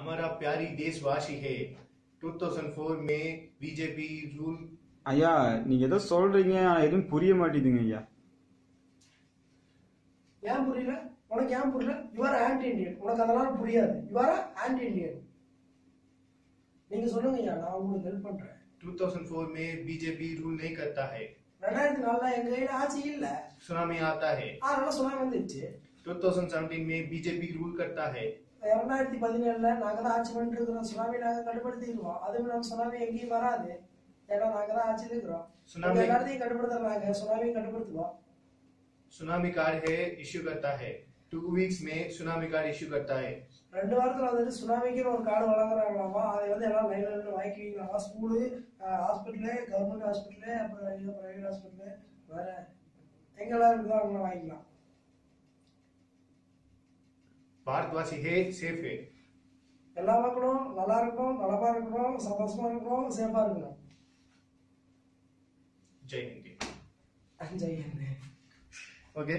हमारा प्यारी देशवासी है 2004 में बीजेपी रूल ஐயா நீங்க ஏதோ சொல்றீங்க ஆனா எதுவும் புரிய மாட்டேங்குதுங்க ஐயா ஏன் புரியல உனக்கு ஏன் புரியல யுவர் ஆன்டி இந்தியன் உனக்கு அதெல்லாம் புரியாது யுவர் ஆன்டி இந்தியன் நீங்க சொல்லுங்க ஐயா நான் உங்களுக்கு ஹெல்ப் பண்றேன் 2004 में बीजेपी रूल नहीं करता है ரெண்டாயிரத்தி நாலுல எங்க கையில ஆட்சி இல்ல सुनामी आता है அதனால சுனாமி வந்துச்சு 2017 में बीजेपी रूल करता है இரண்டாயிரத்தி பதினேழுல நாங்க தான் ஆட்சி பண்ணிட்டு இருக்கிறோம் சுனாமி நாங்க கட்டுப்படுத்திடுவோம் அதுவும் இல்லாம சுனாமி எங்கேயும் வராது ஏன்னா நாங்க தான் ஆட்சியில் இருக்கிறோம் சுனாமி- சுனாமி எல்லாத்தையும் கட்டுப்படுத்துறாங்க சுனாமியும் கட்டுப்படுத்துவோம் सुनामी कार्ड है इश्यू करता है टू वीक्स में सुनामी कार्ड इश्यू करता है ரெண்டு வாரத்துல வந்துட்டு சுனாமிக்குன்னு ஒரு கார்டு வழங்குறாங்களாமா அதை வந்து எல்லாம் லைன்ல நின்று வாங்கிக்குவீங்களாமா ஸ்கூலு ஹாஸ்பிட்டலு கவர்மெண்ட் ஹாஸ்பிட்டலு அப்புறம் பிரைவேட் ஹாஸ்பிட்டலு வேற எங்கெல்லாம் இருக்குதோ அவங்க வாங்கிக்கலாம் भारतवासी है सेफ है எல்லா மக்களும் நல்லா இருக்கணும் நலமா இருக்கணும் சந்தோஷமா இருக்கணும் சேஃபா இருக்கணும் जय हिंद ஜெய் ஹிந்த் ओके